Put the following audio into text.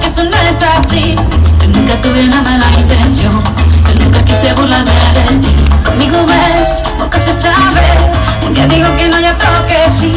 que eso no es así. Yo nunca tuve una mala intención, yo nunca quise burlarme de ti. Conmigo ves, nunca se sabe, un día digo que no y otro que sí.